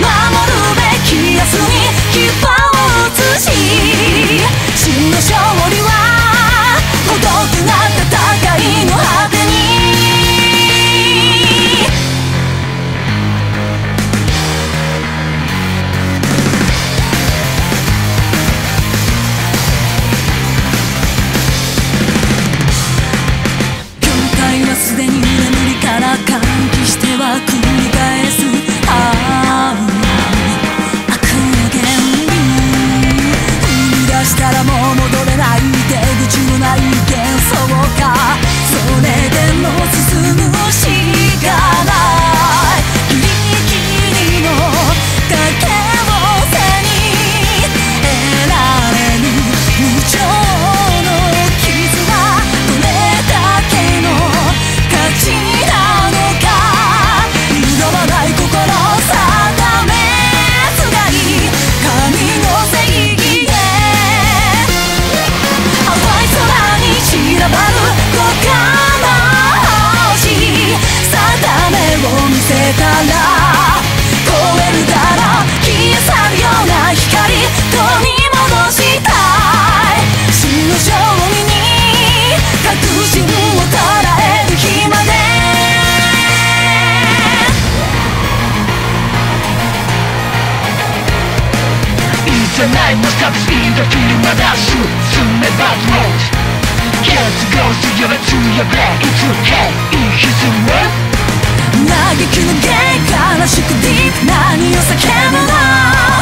まあさるような光取り戻したい。死の勝利に確信を捉える日まで。いいじゃないもしたついいまだ進めばも。う Get to go see your two your back it's okay. 嘆きの芸悲しくディープ何を叫ぶの